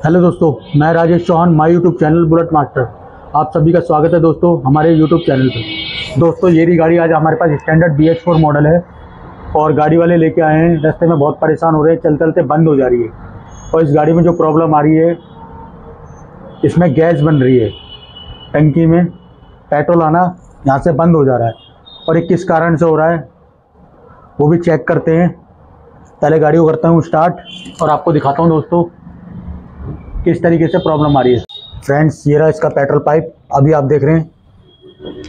Hello दोस्तों, मैं Rajesh Chauhan my YouTube channel bullet master आप सभी का स्वागत है दोस्तों हमारे यूट्यूब चैनल पर दोस्तों, ये रही गाड़ी, आज हमारे पास standard B H four model है और गाड़ी वाले लेके आए हैं। रास्ते में बहुत परेशान हो रहे हैं चलते चलते बंद हो जा रही है। और इस गाड़ी में जो प्रॉब्लम आ रही है, इसमें गैस बन रही है। टंकी में पेट्रोल आना यहाँ से बंद हो जा रहा है। और ये किस कारण से हो रहा है, वो भी चेक करते हैं। पहले गाड़ी को करता हूँ स्टार्ट और आपको दिखाता हूँ दोस्तों। किस तरीके से प्रॉब्लम आ रही है? फ्रेंड्स ये रहा इसका पेट्रोल पाइप अभी आप देख रहे हैं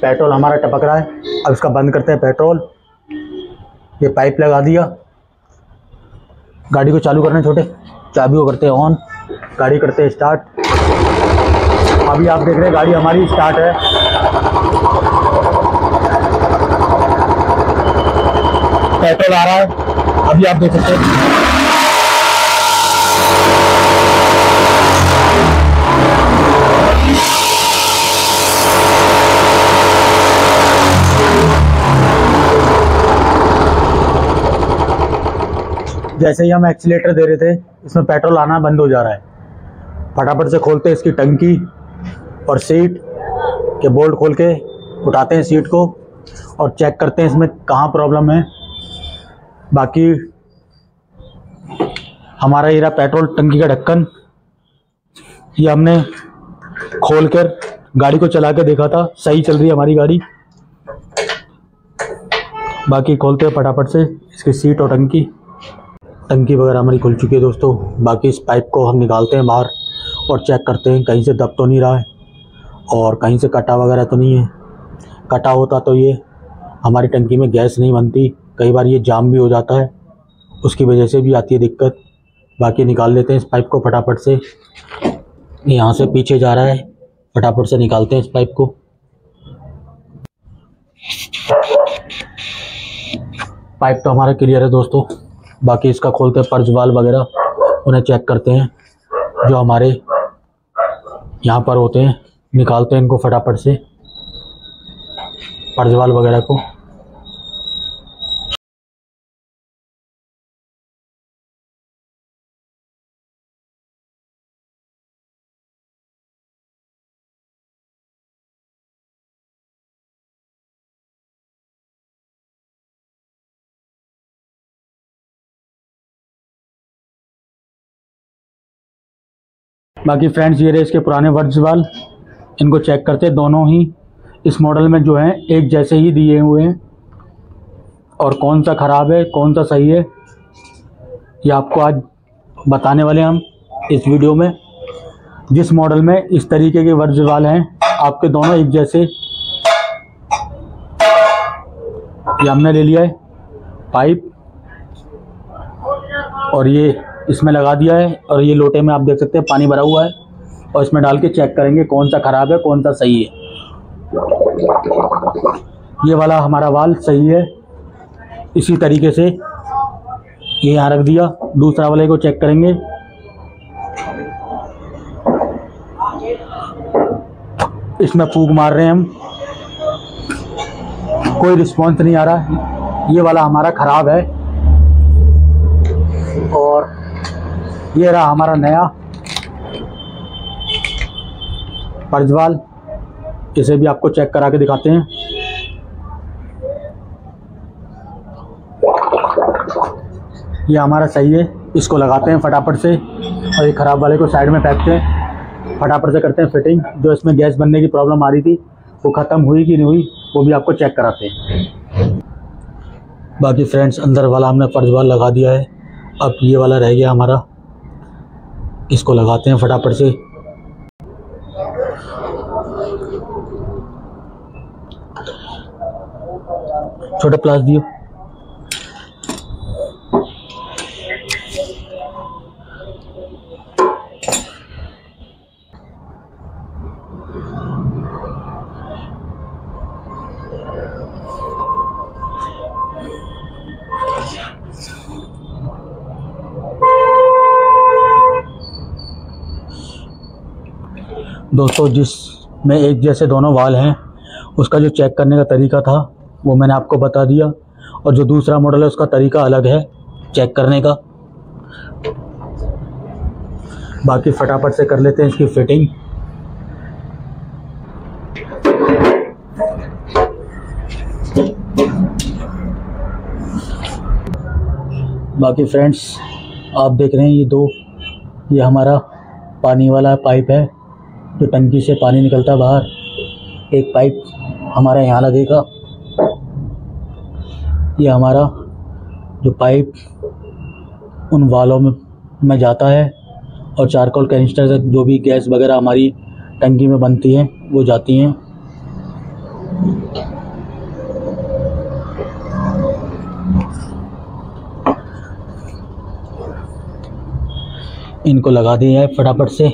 पेट्रोल हमारा टपक रहा है। अब इसका बंद करते हैं पेट्रोल ये पाइप लगा दिया। गाड़ी को चालू करने छोटे। चाबी को करते हैं ऑन गाड़ी करते हैं स्टार्ट अभी आप देख रहे हैं, गाड़ी हमारी स्टार्ट है। पेट्रोल आ रहा है। अभी आप देख सकते हैं। जैसे ही हम एक्सीटर दे रहे थे, इसमें पेट्रोल आना बंद हो जा रहा है। फटाफट से खोलते हैं इसकी टंकी और सीट के बोल्ट खोल के उठाते हैं सीट को और चेक करते हैं इसमें कहाँ प्रॉब्लम है। बाकी हमारा ये रहा पेट्रोल टंकी का ढक्कन। ये हमने खोल कर गाड़ी को चला के देखा था, सही चल रही है हमारी गाड़ी। बाकी खोलते हैं फटाफट से इसकी सीट और टंकी। टंकी वगैरह हमारी खुल चुकी है दोस्तों। बाकी इस पाइप को हम निकालते हैं बाहर और चेक करते हैं कहीं से दब तो नहीं रहा है और कहीं से कटा वगैरह तो नहीं है। कटा होता तो ये हमारी टंकी में गैस नहीं बनती। कई बार ये जाम भी हो जाता है। उसकी वजह से भी आती है दिक्कत। बाकी निकाल लेते हैं इस पाइप को फटाफट से। यहाँ से पीछे जा रहा है। फटाफट से निकालते हैं इस पाइप को। पाइप तो हमारा क्लियर है दोस्तों। बाकी इसका खोलते हैं, पर्ज वाल वगैरह, उन्हें चेक करते हैं, जो हमारे यहाँ पर होते हैं, निकालते हैं इनको फटाफट से पर्जवाल वगैरह को। बाकी फ्रेंड्स ये रहे इसके पुराने वर्ड्स वाल इनको चेक करते, दोनों ही इस मॉडल में जो हैं, एक जैसे ही दिए हुए हैं। और कौन सा ख़राब है, कौन सा सही है, ये आपको आज बताने वाले हम इस वीडियो में। जिस मॉडल में इस तरीके के वर्ज वाल हैं, आपके दोनों एक जैसे। ये हमने ले लिया है पाइप। और ये इसमें लगा दिया है और ये लोटे में आप देख सकते हैं, पानी भरा हुआ है और इसमें डाल के चेक करेंगे कौन सा ख़राब है, कौन सा सही है। ये वाला हमारा वाल सही है। इसी तरीके से ये यहाँ रख दिया। दूसरा वाले को चेक करेंगे। इसमें फूक मार रहे हैं हम। कोई रिस्पॉन्स नहीं आ रहा। ये वाला हमारा ख़राब है। और ये रहा हमारा नया पर्जवाल। इसे भी आपको चेक करा के दिखाते हैं। ये हमारा सही है। इसको लगाते हैं फटाफट से। और ये ख़राब वाले को साइड में फेंकते हैं। फटाफट से करते हैं फिटिंग। जो इसमें गैस बनने की प्रॉब्लम आ रही थी, वो ख़त्म हुई कि नहीं हुई, वो भी आपको चेक कराते हैं। बाकी फ्रेंड्स, अंदर वाला हमने फ़र्ज़ पर्जवाल लगा दिया है। अब ये वाला रह गया हमारा। इसको लगाते हैं फटाफट से। छोटा प्लास दियो। दोस्तों, जिस में एक जैसे दोनों वाल हैं, उसका जो चेक करने का तरीका था, वो मैंने आपको बता दिया। और जो दूसरा मॉडल है, उसका तरीका अलग है चेक करने का। बाकी फटाफट से कर लेते हैं इसकी फिटिंग बाकी फ्रेंड्स आप देख रहे हैं ये दो, ये हमारा पानी वाला पाइप है। जो टंकी से पानी निकलता बाहर। एक पाइप हमारा यहाँ लगेगा ये हमारा जो पाइप उन वालों में में जाता है और चारकोल कैनिस्टर से जो भी गैस वगैरह हमारी टंकी में बनती है, वो जाती हैं। इनको लगा दिया है फटाफट से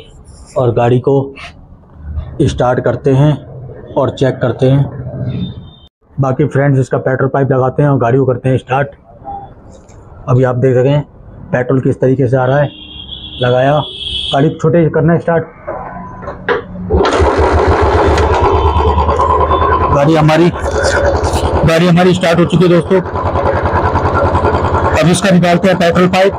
और गाड़ी को स्टार्ट करते हैं और चेक करते हैं। बाकी फ्रेंड्स इसका पेट्रोल पाइप लगाते हैं और गाड़ी को करते हैं स्टार्ट अभी आप देख सकें पेट्रोल किस तरीके से आ रहा है। लगाया। गाड़ी छोटे करना है स्टार्ट गाड़ी हमारी गाड़ी हमारी स्टार्ट हो चुकी है दोस्तों। अब इसका निकालते हैं पेट्रोल पाइप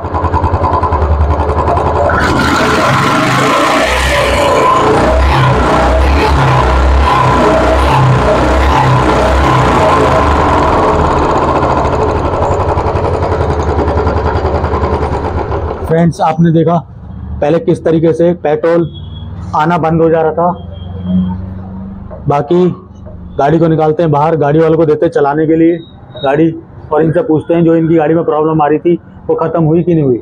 फ्रेंड्स आपने देखा पहले किस तरीके से पेट्रोल आना बंद हो जा रहा था। बाकी गाड़ी को निकालते हैं बाहर, गाड़ी वालों को देते हैं चलाने के लिए गाड़ी और इनसे पूछते हैं जो इनकी गाड़ी में प्रॉब्लम आ रही थी, वो ख़त्म हुई कि नहीं हुई।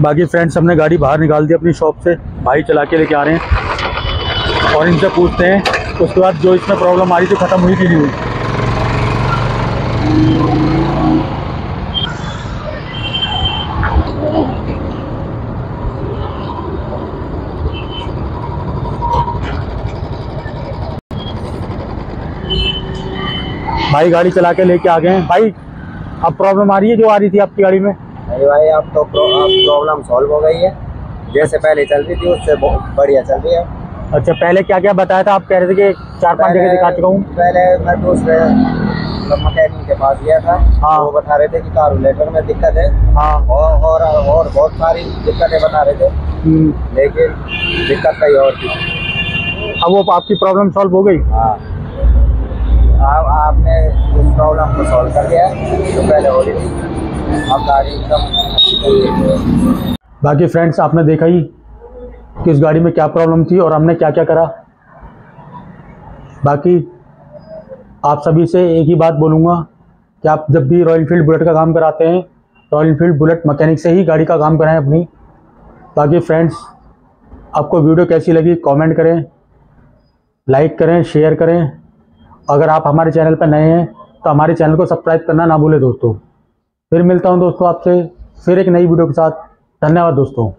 बाकी फ्रेंड्स हमने गाड़ी बाहर निकाल दी अपनी शॉप से, भाई चला के लेके आ रहे हैं और इनसे पूछते हैं, उसके बाद जो इसमें प्रॉब्लम आ रही थी, ख़त्म हुई कि नहीं हुई। भाई गाड़ी चला के लेके आ गए हैं। भाई अब प्रॉब्लम आ रही है जो आ रही थी आपकी गाड़ी में? अरे भाई अब तो प्रॉब्लम सॉल्व हो गई है। जैसे पहले चल रही थी उससे बढ़िया चल रही है। अच्छा पहले क्या क्या बताया था? आप कह रहे थे कि चार पाँच जगह दिखा चुका हूँ। पहले मैं दूसरे मैकेनिक के पास गया था। हाँ। वो बता रहे थे कि कार कार्बोरेटर में दिक्कत है। हाँ। और और और बहुत सारी दिक्कतें बता रहे थे। हम्म, लेकिन दिक्कत कहीं और थी। अब वो आपकी प्रॉब्लम सॉल्व हो गई? हाँ। आपने उस प्रॉब्लम को सॉल्व कर दिया है जो पहले हो रही थी अब गाड़ी एकदम बाकी फ्रेंड्स आपने देखा ही कि इस गाड़ी में क्या प्रॉब्लम थी और हमने क्या क्या करा। बाकी आप सभी से एक ही बात बोलूँगा कि आप जब भी रॉयल एनफील्ड बुलेट का काम कराते हैं रॉयल एनफील्ड बुलेट मैकेनिक से ही गाड़ी का काम कराएँ अपनी। बाकी फ्रेंड्स आपको वीडियो कैसी लगी कमेंट करें लाइक करें शेयर करें। अगर आप हमारे चैनल पर नए हैं तो हमारे चैनल को सब्सक्राइब करना ना भूलें दोस्तों। फिर मिलता हूँ दोस्तों आपसे फिर एक नई वीडियो के साथ। धन्यवाद दोस्तों।